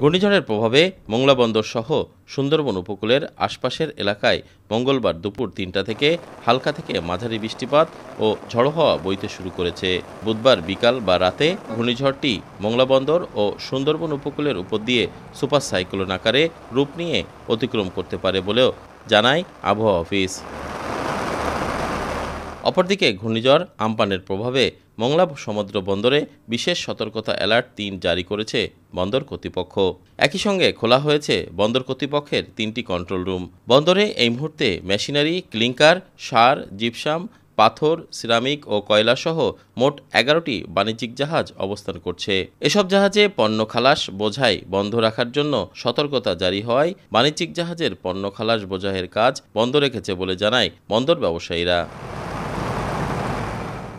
ঘূর্ণিঝড়ের প্রভাবে মোংলা বন্দর সহ সুন্দরবন উপকূলের আশপাশের এলাকায় মঙ্গলবার দুপুর তিনটা থেকে হালকা থেকে মাঝারি বৃষ্টিপাত ও ঝড়ো হওয়া বইতে শুরু করেছে। বুধবার বিকাল বা রাতে ঘূর্ণিঝড়টি মোংলা বন্দর ও সুন্দরবন উপকূলের উপর দিয়ে সুপার সাইক্লোন আকারে রূপ নিয়ে অতিক্রম করতে পারে বলেও জানায় আবহাওয়া অফিস। অপরদিকে ঘূর্ণিঝড় আমপানের প্রভাবে মংলা সমুদ্র বন্দরে বিশেষ সতর্কতা অ্যালার্ট তিন জারি করেছে বন্দর কর্তৃপক্ষ। একই সঙ্গে খোলা হয়েছে বন্দর কর্তৃপক্ষের তিনটি কন্ট্রোল রুম বন্দরে এই মুহূর্তে মেশিনারি ক্লিংকার সার জিপসাম পাথর সিরামিক ও কয়লাসহ মোট এগারোটি বাণিজ্যিক জাহাজ অবস্থান করছে। এসব জাহাজে পণ্য খালাস বোঝাই বন্ধ রাখার জন্য সতর্কতা জারি হওয়ায় বাণিজ্যিক জাহাজের পণ্য খালাস বোঝাইয়ের কাজ বন্ধ রেখেছে বলে জানায় বন্দর ব্যবসায়ীরা।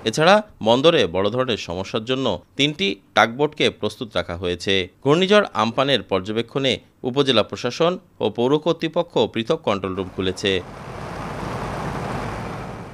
এছাড়া বন্দরে বড় ধরনের সমস্যার জন্য তিনটি টাকবোটকে প্রস্তুত রাখা হয়েছে। ঘূর্ণিঝড় আমপানের পর্যবেক্ষণে উপজেলা প্রশাসন ও পৌর কর্তৃপক্ষ পৃথক কন্ট্রোল রুম খুলেছে।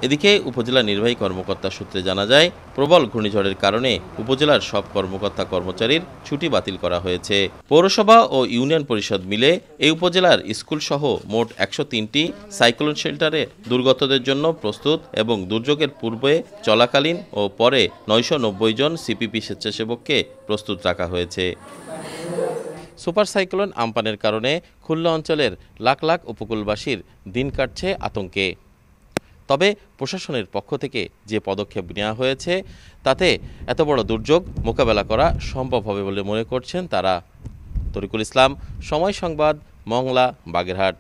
এদিকে উপজেলা নির্বাহী কর্মকর্তা সূত্রে জানা যায়, প্রবল ঘূর্ণিঝড়ের কারণে উপজেলার সব কর্মকর্তা কর্মচারীর ছুটি বাতিল করা হয়েছে। পৌরসভা ও ইউনিয়ন পরিষদ মিলে এই উপজেলার স্কুলসহ মোট একশো তিনটি সাইক্লোন শেল্টারে দুর্গতদের জন্য প্রস্তুত এবং দুর্যোগের পূর্বে চলাকালীন ও পরে নয়শো নব্বই জন সিপিপি স্বেচ্ছাসেবককে প্রস্তুত রাখা হয়েছে। সুপার সাইক্লোন আমপানের কারণে খুলনা অঞ্চলের লাখ লাখ উপকূলবাসীর দিন কাটছে আতঙ্কে। তবে প্রশাসনের পক্ষ থেকে যে পদক্ষেপ নেওয়া হয়েছে, তাতে এত বড় দুর্যোগ মোকাবেলা করা সম্ভব হবে বলে মনে করছেন তারা। তরিকুল ইসলাম, সময় সংবাদ, মংলা, বাগেরহাট।